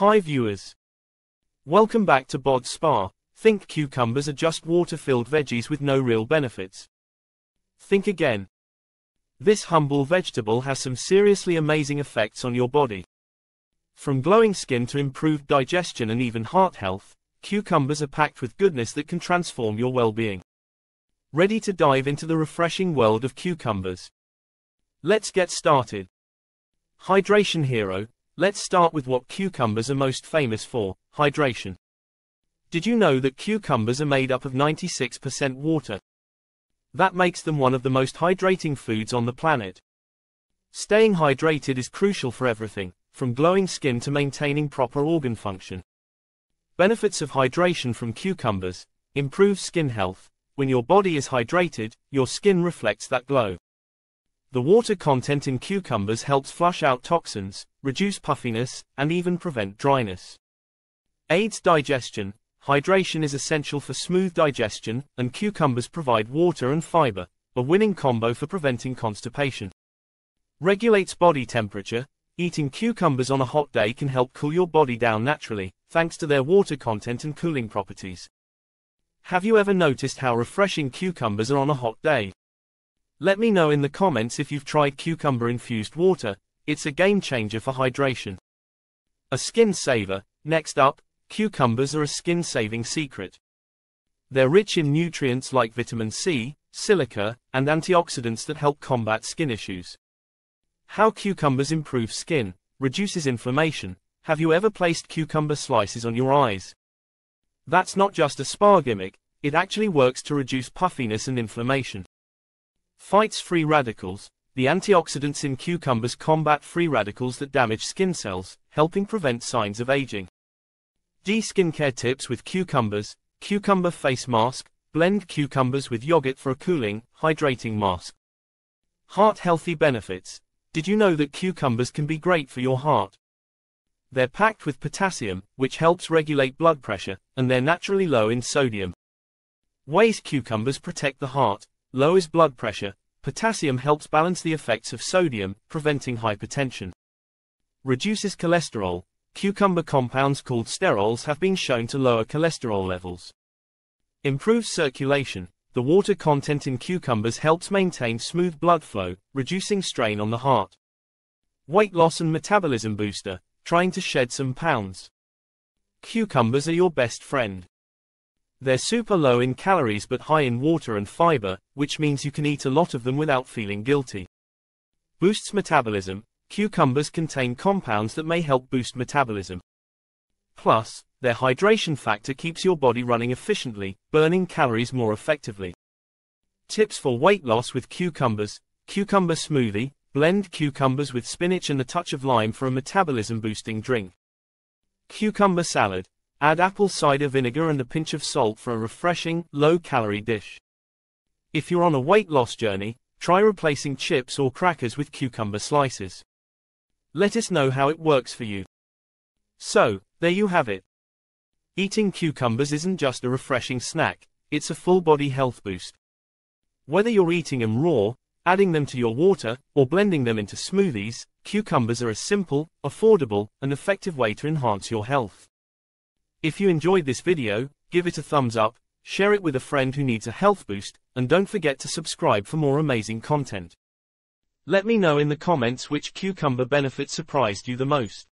Hi viewers. Welcome back to Bodz Spa. Think cucumbers are just water-filled veggies with no real benefits. Think again. This humble vegetable has some seriously amazing effects on your body. From glowing skin to improved digestion and even heart health, cucumbers are packed with goodness that can transform your well-being. Ready to dive into the refreshing world of cucumbers? Let's get started. Hydration Hero, Let's start with what cucumbers are most famous for, hydration. Did you know that cucumbers are made up of 96% water? That makes them one of the most hydrating foods on the planet. Staying hydrated is crucial for everything, from glowing skin to maintaining proper organ function. Benefits of hydration from cucumbers, improves skin health. When your body is hydrated, your skin reflects that glow. The water content in cucumbers helps flush out toxins, reduce puffiness, and even prevent dryness. Aids digestion. Hydration is essential for smooth digestion, and cucumbers provide water and fiber, a winning combo for preventing constipation. Regulates body temperature. Eating cucumbers on a hot day can help cool your body down naturally, thanks to their water content and cooling properties. Have you ever noticed how refreshing cucumbers are on a hot day? Let me know in the comments if you've tried cucumber-infused water, it's a game changer for hydration. A skin saver, next up, cucumbers are a skin-saving secret. They're rich in nutrients like vitamin C, silica, and antioxidants that help combat skin issues. How cucumbers improve skin, reduces inflammation. Have you ever placed cucumber slices on your eyes? That's not just a spa gimmick, it actually works to reduce puffiness and inflammation. Fights free radicals. The antioxidants in cucumbers combat free radicals that damage skin cells, helping prevent signs of aging. D skincare tips with cucumbers. Cucumber face mask. Blend cucumbers with yogurt for a cooling, hydrating mask. Heart healthy benefits. Did you know that cucumbers can be great for your heart? They're packed with potassium, which helps regulate blood pressure, and they're naturally low in sodium. Ways cucumbers protect the heart lowers blood pressure, potassium helps balance the effects of sodium, preventing hypertension. Reduces cholesterol, cucumber compounds called sterols have been shown to lower cholesterol levels. Improves circulation, the water content in cucumbers helps maintain smooth blood flow, reducing strain on the heart. Weight loss and metabolism booster, trying to shed some pounds. Cucumbers are your best friend. They're super low in calories but high in water and fiber, which means you can eat a lot of them without feeling guilty. Boosts metabolism. Cucumbers contain compounds that may help boost metabolism. Plus, their hydration factor keeps your body running efficiently, burning calories more effectively. Tips for weight loss with cucumbers. Cucumber smoothie. Blend cucumbers with spinach and a touch of lime for a metabolism boosting drink. Cucumber salad. Add apple cider vinegar and a pinch of salt for a refreshing, low-calorie dish. If you're on a weight loss journey, try replacing chips or crackers with cucumber slices. Let us know how it works for you. So, there you have it. Eating cucumbers isn't just a refreshing snack, it's a full-body health boost. Whether you're eating them raw, adding them to your water, or blending them into smoothies, cucumbers are a simple, affordable, and effective way to enhance your health. If you enjoyed this video, give it a thumbs up, share it with a friend who needs a health boost, and don't forget to subscribe for more amazing content. Let me know in the comments which cucumber benefit surprised you the most.